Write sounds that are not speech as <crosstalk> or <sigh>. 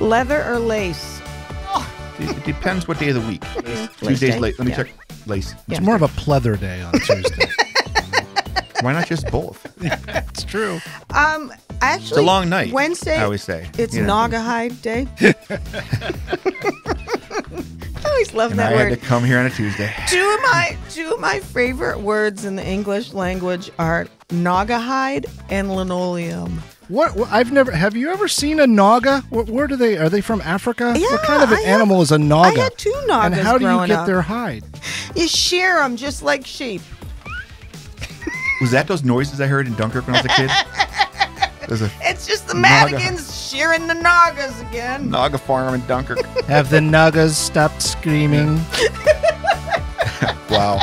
Leather or lace? It, it depends what day of the week. <laughs> Lace Tuesday's day? late. Let me Yeah. check. Lace. It's more of a pleather day on Tuesday. <laughs> Why not just both? <laughs> it's true. Um, actually, It's a long night. Wednesday. I always say. it's you know. Naugahyde Day. I always love And that I word. had to come here on a Tuesday. Two of my two of my favorite words in the English language are Naugahyde and linoleum. What, what I've never have you ever seen a naga? What, where do they are they from Africa? Yeah, what kind of an I have- animal is a naga? I had two and how do you get up. their hide? You shear them just like sheep. Was that those noises I heard in Dunkirk when I was a kid? <laughs> A It's just the Naga. Madigans shearing the Nagas again. Naga farm in Dunkirk. Have the nagas stopped screaming? <laughs> wow.